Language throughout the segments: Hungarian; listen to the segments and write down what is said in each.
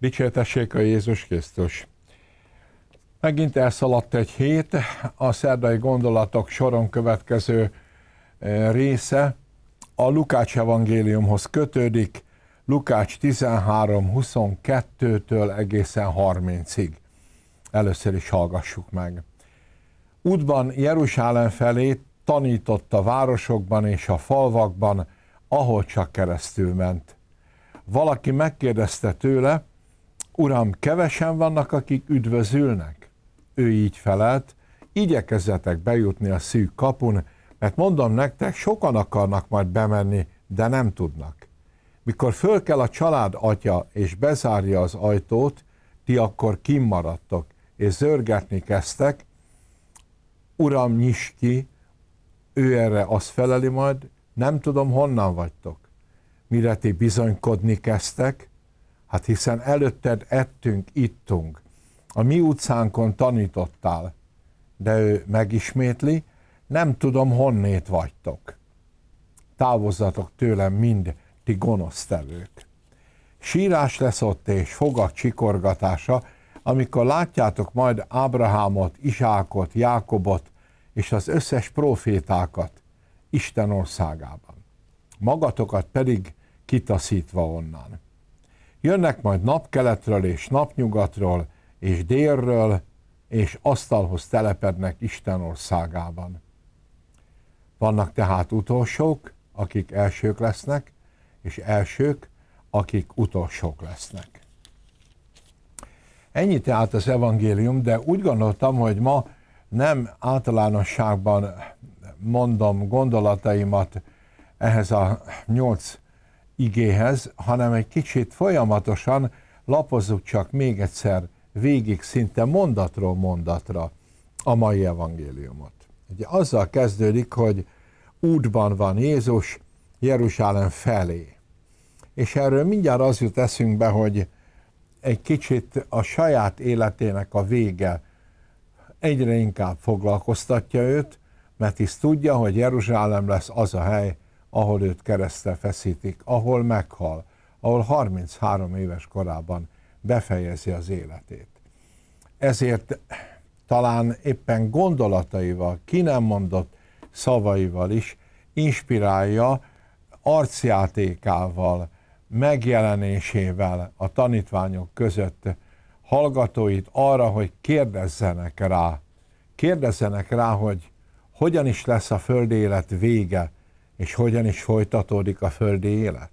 Dicsértessék a Jézus Krisztus! Megint elszaladt egy hét, a szerdai gondolatok soron következő eh, része a Lukács evangéliumhoz kötődik, Lukács 13-22-től egészen 30-ig. Először is hallgassuk meg. Útban Jeruzsálem felé tanított a városokban és a falvakban, ahol csak keresztül ment. Valaki megkérdezte tőle, Uram, kevesen vannak, akik üdvözülnek? Ő így felelt, igyekezzetek bejutni a szűk kapun, mert mondom nektek, sokan akarnak majd bemenni, de nem tudnak. Mikor föl kell a család atya, és bezárja az ajtót, ti akkor kimaradtok, és zörgetni kezdtek, Uram, nyis ki, ő erre azt feleli majd, nem tudom, honnan vagytok. Mire ti bizonykodni kezdtek, Hát hiszen előtted ettünk, ittunk, a mi utcánkon tanítottál, de ő megismétli, nem tudom, honnét vagytok. Távozzatok tőlem mind, ti gonosztevők. Sírás lesz ott és fogak csikorgatása, amikor látjátok majd Ábrahámot, Isákot, Jákobot és az összes profétákat Isten országában. Magatokat pedig kitaszítva onnan. Jönnek majd napkeletről és napnyugatról és délről, és asztalhoz telepednek Isten országában. Vannak tehát utolsók, akik elsők lesznek, és elsők, akik utolsók lesznek. Ennyi tehát az evangélium, de úgy gondoltam, hogy ma nem általánosságban mondom gondolataimat ehhez a nyolc igéhez, hanem egy kicsit folyamatosan lapozzuk csak még egyszer végig szinte mondatról mondatra a mai evangéliumot. Ugye azzal kezdődik, hogy útban van Jézus Jeruzsálem felé. És erről mindjárt az jut eszünkbe, hogy egy kicsit a saját életének a vége egyre inkább foglalkoztatja őt, mert hisz tudja, hogy Jeruzsálem lesz az a hely, ahol őt keresztre feszítik, ahol meghal, ahol 33 éves korában befejezi az életét. Ezért talán éppen gondolataival, ki nem mondott szavaival is inspirálja arcjátékával, megjelenésével a tanítványok között hallgatóit arra, hogy kérdezzenek rá, kérdezzenek rá, hogy hogyan is lesz a földi élet vége, és hogyan is folytatódik a földi élet.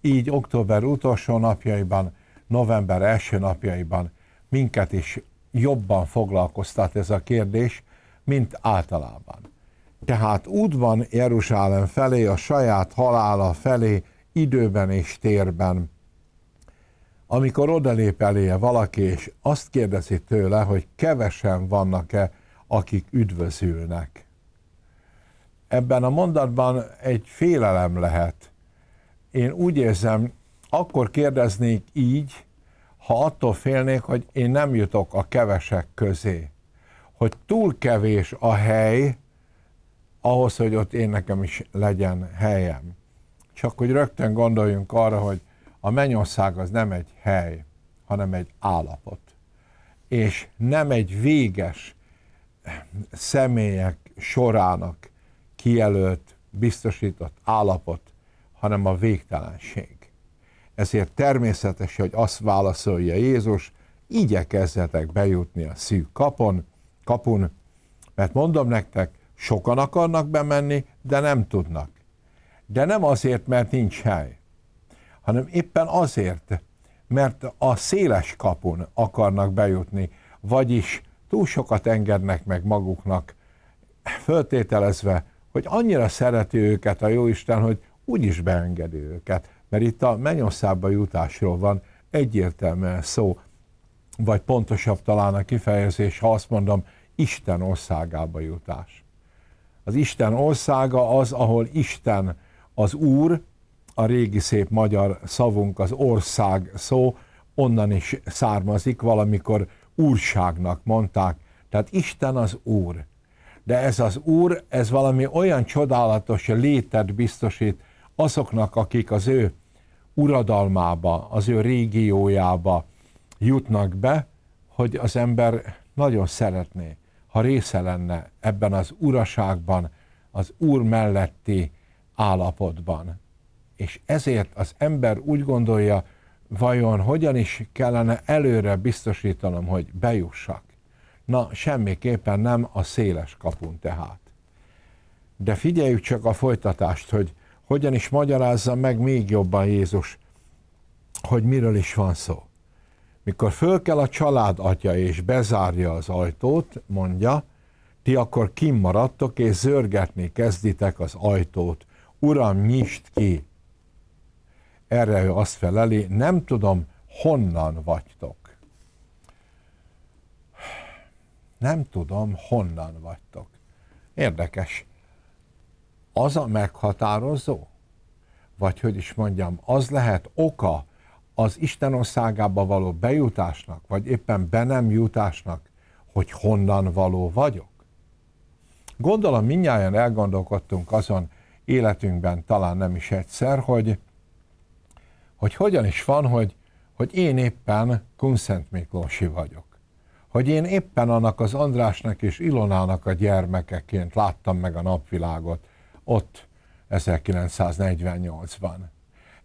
Így október utolsó napjaiban, november első napjaiban minket is jobban foglalkoztat ez a kérdés, mint általában. Tehát útban Jeruzsálem felé, a saját halála felé, időben és térben, amikor odalép eléje valaki, és azt kérdezi tőle, hogy kevesen vannak-e, akik üdvözülnek ebben a mondatban egy félelem lehet. Én úgy érzem, akkor kérdeznék így, ha attól félnék, hogy én nem jutok a kevesek közé. Hogy túl kevés a hely, ahhoz, hogy ott én nekem is legyen helyem. Csak hogy rögtön gondoljunk arra, hogy a mennyország az nem egy hely, hanem egy állapot. És nem egy véges személyek sorának kijelölt, biztosított állapot, hanem a végtelenség. Ezért természetes, hogy azt válaszolja Jézus, igyekezzetek bejutni a szűk kapon, kapun, mert mondom nektek, sokan akarnak bemenni, de nem tudnak. De nem azért, mert nincs hely, hanem éppen azért, mert a széles kapun akarnak bejutni, vagyis túl sokat engednek meg maguknak, föltételezve, hogy annyira szereti őket a Jóisten, hogy úgy is beengedi őket. Mert itt a mennyországba jutásról van egyértelműen szó, vagy pontosabb talán a kifejezés, ha azt mondom, Isten országába jutás. Az Isten országa az, ahol Isten az Úr, a régi szép magyar szavunk, az ország szó, onnan is származik, valamikor úrságnak mondták. Tehát Isten az Úr de ez az Úr, ez valami olyan csodálatos létet biztosít azoknak, akik az ő uradalmába, az ő régiójába jutnak be, hogy az ember nagyon szeretné, ha része lenne ebben az uraságban, az úr melletti állapotban. És ezért az ember úgy gondolja, vajon hogyan is kellene előre biztosítanom, hogy bejussak. Na, semmiképpen nem a széles kapun tehát. De figyeljük csak a folytatást, hogy hogyan is magyarázza meg még jobban Jézus, hogy miről is van szó. Mikor föl kell a család atya és bezárja az ajtót, mondja, ti akkor kimaradtok és zörgetni kezditek az ajtót. Uram, nyisd ki! Erre ő azt feleli, nem tudom, honnan vagytok. Nem tudom, honnan vagytok. Érdekes. Az a meghatározó? Vagy hogy is mondjam, az lehet oka az Isten országába való bejutásnak, vagy éppen be nem jutásnak, hogy honnan való vagyok? Gondolom mindnyáján elgondolkodtunk azon életünkben, talán nem is egyszer, hogy, hogy hogyan is van, hogy, hogy én éppen Kunszent Miklósi vagyok. Hogy én éppen annak az Andrásnak és Ilonának a gyermekeként láttam meg a napvilágot ott 1948-ban.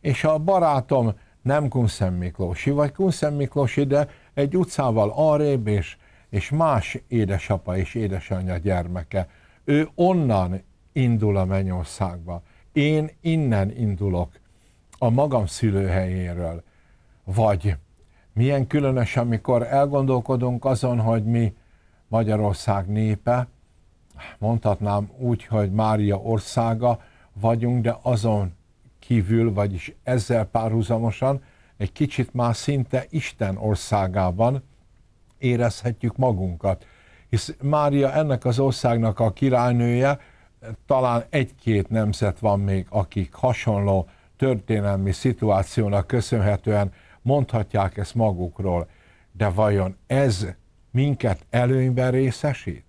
És a barátom nem Kunszem Miklósi, vagy Kunszem Miklósi, de egy utcával arrébb, és, és más édesapa és édesanyja gyermeke. Ő onnan indul a mennyországba. Én innen indulok a magam szülőhelyéről. Vagy milyen különös, amikor elgondolkodunk azon, hogy mi Magyarország népe, mondhatnám úgy, hogy Mária országa vagyunk, de azon kívül, vagyis ezzel párhuzamosan egy kicsit már szinte Isten országában érezhetjük magunkat. Hisz Mária ennek az országnak a királynője, talán egy-két nemzet van még, akik hasonló történelmi szituációnak köszönhetően mondhatják ezt magukról, de vajon ez minket előnyben részesít?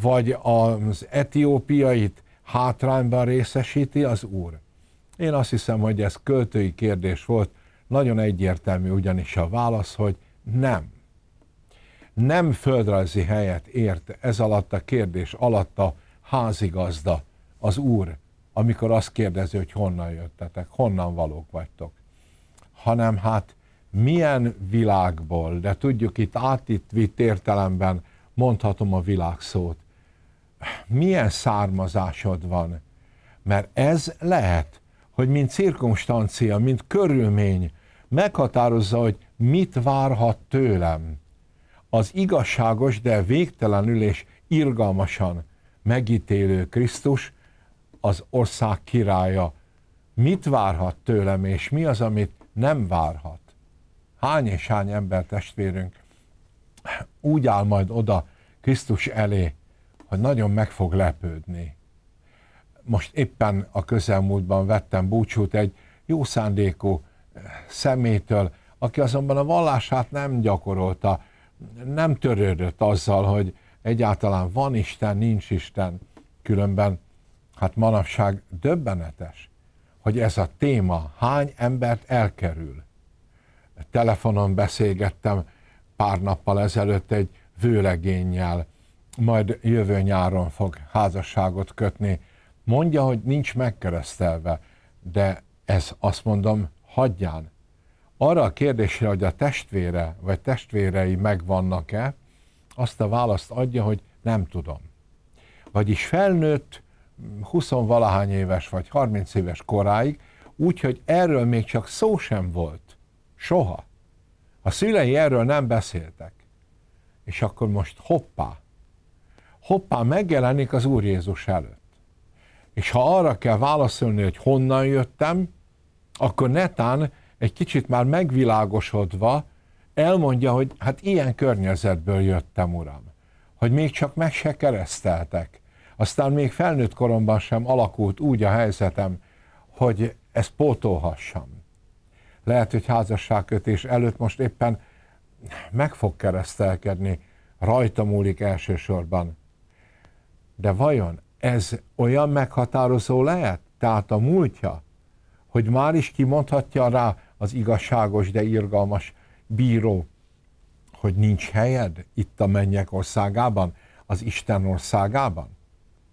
Vagy az etiópiait hátrányban részesíti az Úr? Én azt hiszem, hogy ez költői kérdés volt, nagyon egyértelmű ugyanis a válasz, hogy nem. Nem földrajzi helyet ért ez alatt a kérdés alatt a házigazda, az Úr, amikor azt kérdezi, hogy honnan jöttetek, honnan valók vagytok, hanem hát milyen világból, de tudjuk itt átitt vitt értelemben mondhatom a világszót, milyen származásod van, mert ez lehet, hogy mint cirkumstancia, mint körülmény meghatározza, hogy mit várhat tőlem. Az igazságos, de végtelenül és irgalmasan megítélő Krisztus, az ország királya, mit várhat tőlem, és mi az, amit nem várhat. Hány és hány ember testvérünk úgy áll majd oda Krisztus elé, hogy nagyon meg fog lepődni most éppen a közelmúltban vettem búcsút egy jó szándékú eh, szemétől, aki azonban a vallását nem gyakorolta, nem törődött azzal, hogy egyáltalán van Isten, nincs Isten, különben hát manapság döbbenetes, hogy ez a téma hány embert elkerül. Telefonon beszélgettem pár nappal ezelőtt egy vőlegénnyel, majd jövő nyáron fog házasságot kötni Mondja, hogy nincs megkeresztelve, de ez azt mondom, hagyján. Arra a kérdésre, hogy a testvére vagy testvérei megvannak-e, azt a választ adja, hogy nem tudom. Vagyis felnőtt 20 valahány éves vagy 30 éves koráig, úgyhogy erről még csak szó sem volt. Soha. A szülei erről nem beszéltek. És akkor most hoppá, hoppá megjelenik az Úr Jézus előtt. És ha arra kell válaszolni, hogy honnan jöttem, akkor netán egy kicsit már megvilágosodva elmondja, hogy hát ilyen környezetből jöttem, uram. Hogy még csak meg se kereszteltek. Aztán még felnőtt koromban sem alakult úgy a helyzetem, hogy ezt pótolhassam. Lehet, hogy házasságkötés előtt most éppen meg fog keresztelkedni, rajta múlik elsősorban. De vajon ez olyan meghatározó lehet? Tehát a múltja, hogy már is kimondhatja rá az igazságos, de irgalmas bíró, hogy nincs helyed itt a mennyek országában, az Isten országában?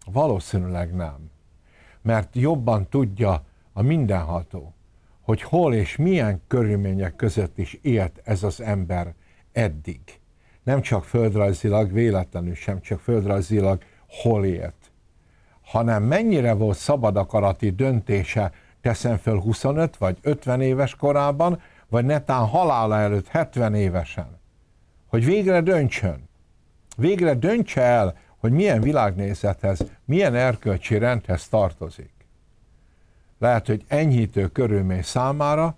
Valószínűleg nem. Mert jobban tudja a mindenható, hogy hol és milyen körülmények között is élt ez az ember eddig. Nem csak földrajzilag, véletlenül sem csak földrajzilag hol élt, hanem mennyire volt szabad akarati döntése, teszem föl 25 vagy 50 éves korában, vagy netán halála előtt 70 évesen, hogy végre döntsön. Végre döntse el, hogy milyen világnézethez, milyen erkölcsi rendhez tartozik. Lehet, hogy enyhítő körülmény számára,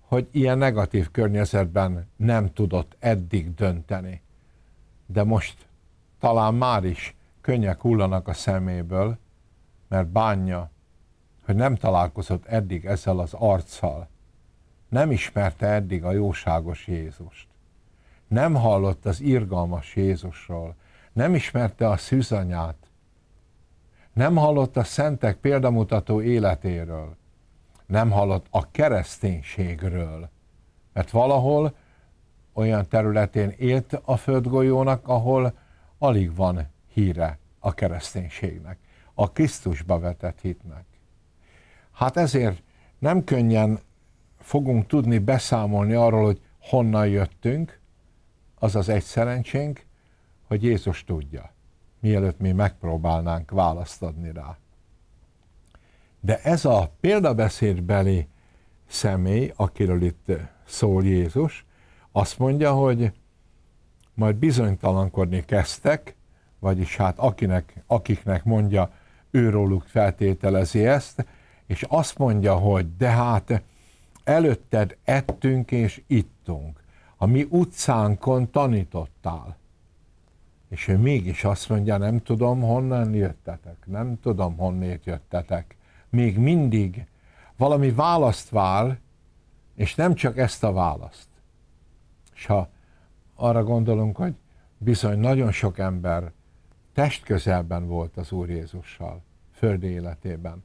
hogy ilyen negatív környezetben nem tudott eddig dönteni. De most talán már is könnyek hullanak a szeméből, mert bánja, hogy nem találkozott eddig ezzel az arccal. Nem ismerte eddig a jóságos Jézust. Nem hallott az irgalmas Jézusról. Nem ismerte a szűzanyát. Nem hallott a szentek példamutató életéről. Nem hallott a kereszténységről. Mert valahol olyan területén élt a földgolyónak, ahol alig van híre a kereszténységnek, a Krisztusba vetett hitnek. Hát ezért nem könnyen fogunk tudni beszámolni arról, hogy honnan jöttünk, az az egy szerencsénk, hogy Jézus tudja, mielőtt mi megpróbálnánk választ adni rá. De ez a példabeszédbeli személy, akiről itt szól Jézus, azt mondja, hogy majd bizonytalankodni kezdtek, vagyis hát akinek, akiknek mondja, őróluk feltételezi ezt, és azt mondja, hogy de hát előtted ettünk és ittunk, a mi utcánkon tanítottál. És ő mégis azt mondja, nem tudom, honnan jöttetek, nem tudom, honnét jöttetek. Még mindig valami választ vár, és nem csak ezt a választ. És ha arra gondolunk, hogy bizony nagyon sok ember testközelben volt az Úr Jézussal, földi életében.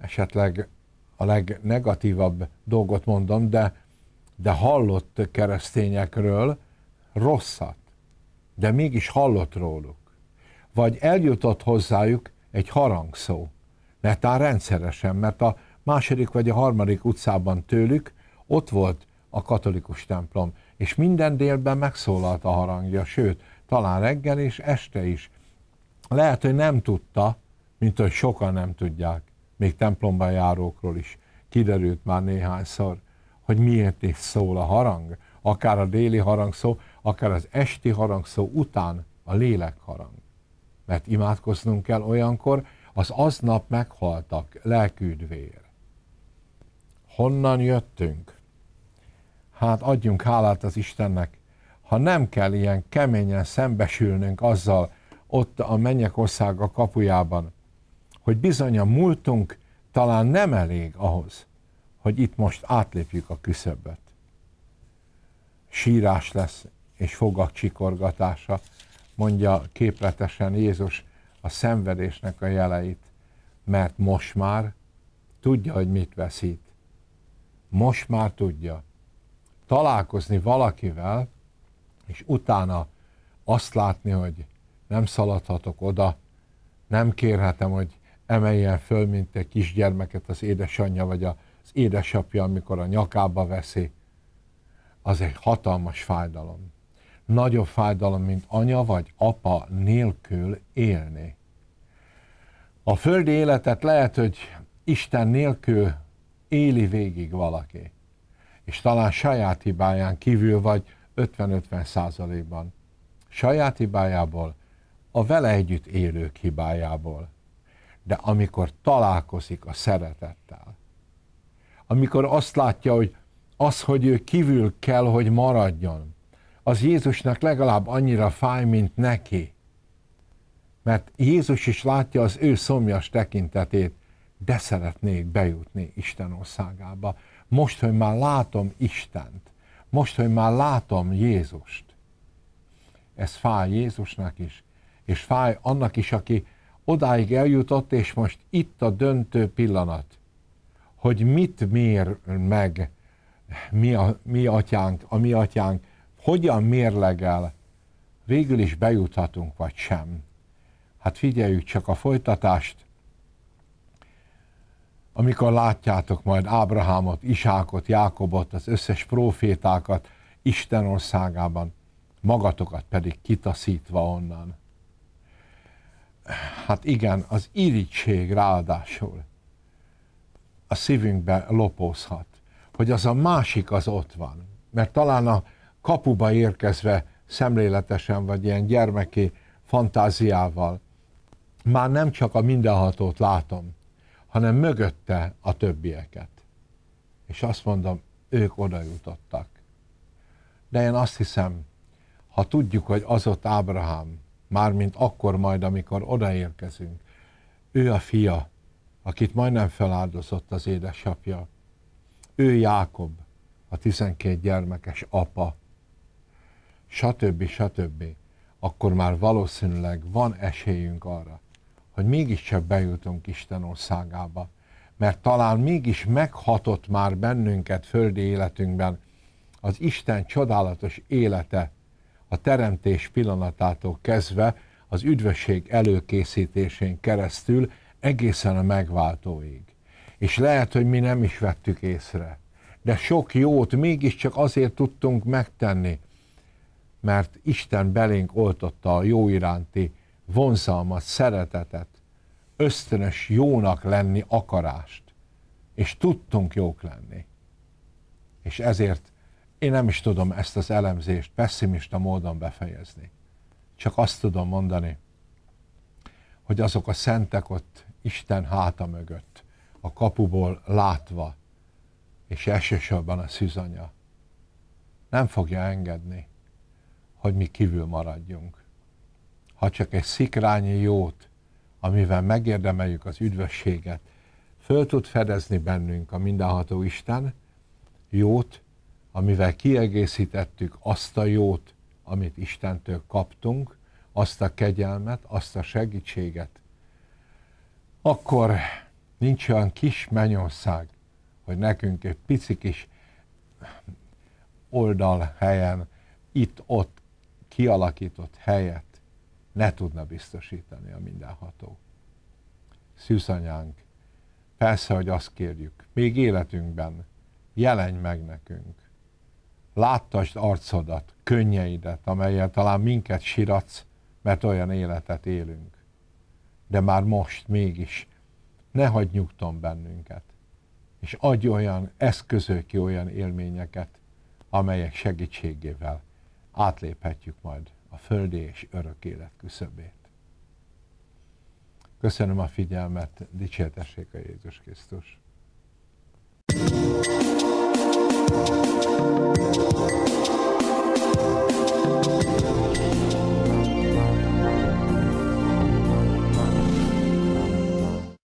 Esetleg a legnegatívabb dolgot mondom, de, de hallott keresztényekről rosszat, de mégis hallott róluk. Vagy eljutott hozzájuk egy harangszó, netán rendszeresen, mert a második vagy a harmadik utcában tőlük ott volt a katolikus templom, és minden délben megszólalt a harangja, sőt, talán reggel és este is. Lehet, hogy nem tudta, mint hogy sokan nem tudják, még templomban járókról is kiderült már néhányszor, hogy miért is szól a harang, akár a déli harangszó, akár az esti harangszó után a lélek harang. Mert imádkoznunk kell olyankor, az aznap meghaltak, lelküdvér. Honnan jöttünk? Hát adjunk hálát az Istennek, ha nem kell ilyen keményen szembesülnünk azzal ott a mennyek országa kapujában, hogy bizony a múltunk talán nem elég ahhoz, hogy itt most átlépjük a küszöböt. Sírás lesz, és fogak csikorgatása, mondja képletesen Jézus a szenvedésnek a jeleit, mert most már tudja, hogy mit veszít. Most már tudja. Találkozni valakivel, és utána azt látni, hogy nem szaladhatok oda, nem kérhetem, hogy emeljen föl, mint egy kisgyermeket az édesanyja vagy az édesapja, amikor a nyakába veszi, az egy hatalmas fájdalom. Nagyobb fájdalom, mint anya vagy apa nélkül élni. A földi életet lehet, hogy Isten nélkül éli végig valaki. És talán saját hibáján kívül vagy 50-50 százalékban. Saját hibájából, a vele együtt élők hibájából. De amikor találkozik a szeretettel, amikor azt látja, hogy az, hogy ő kívül kell, hogy maradjon, az Jézusnak legalább annyira fáj, mint neki. Mert Jézus is látja az ő szomjas tekintetét, de szeretnék bejutni Isten országába. Most, hogy már látom Istent, most, hogy már látom Jézust. Ez fáj Jézusnak is, és fáj annak is, aki odáig eljutott, és most itt a döntő pillanat, hogy mit mér meg mi, a, mi atyánk, a mi atyánk, hogyan mérlegel, végül is bejuthatunk, vagy sem. Hát figyeljük csak a folytatást, amikor látjátok majd Ábrahámot, Isákot, Jákobot, az összes profétákat Isten országában, magatokat pedig kitaszítva onnan. Hát igen, az irítség ráadásul a szívünkbe lopózhat, hogy az a másik az ott van. Mert talán a kapuba érkezve szemléletesen, vagy ilyen gyermeki fantáziával már nem csak a mindenhatót látom, hanem mögötte a többieket. És azt mondom, ők oda jutottak. De én azt hiszem, ha tudjuk, hogy az ott Ábrahám, mármint akkor majd, amikor odaérkezünk, ő a fia, akit majdnem feláldozott az édesapja, ő Jákob, a tizenkét gyermekes apa, stb. stb., akkor már valószínűleg van esélyünk arra, hogy mégiscsak bejutunk Isten országába, mert talán mégis meghatott már bennünket földi életünkben az Isten csodálatos élete a teremtés pillanatától kezdve az üdvösség előkészítésén keresztül egészen a megváltóig. És lehet, hogy mi nem is vettük észre, de sok jót mégiscsak azért tudtunk megtenni, mert Isten belénk oltotta a jó iránti vonzalmat, szeretetet, ösztönös jónak lenni akarást, és tudtunk jók lenni. És ezért én nem is tudom ezt az elemzést pessimista módon befejezni. Csak azt tudom mondani, hogy azok a szentek ott Isten háta mögött, a kapuból látva, és elsősorban a szűzanya, nem fogja engedni, hogy mi kívül maradjunk. Ha csak egy szikrányi jót, amivel megérdemeljük az üdvösséget, föl tud fedezni bennünk a mindenható Isten, jót, amivel kiegészítettük azt a jót, amit Istentől kaptunk, azt a kegyelmet, azt a segítséget, akkor nincs olyan kis mennyország, hogy nekünk egy pici kis oldal helyen, itt-ott kialakított helyet ne tudna biztosítani a mindenható. Szűzanyánk, persze, hogy azt kérjük, még életünkben jelenj meg nekünk. Láttasd arcodat, könnyeidet, amelyel talán minket siratsz, mert olyan életet élünk. De már most mégis ne hagyd nyugton bennünket, és adj olyan eszközök olyan élményeket, amelyek segítségével átléphetjük majd a földi és örök élet küszöbét. Köszönöm a figyelmet, dicsértessék a Jézus Krisztus!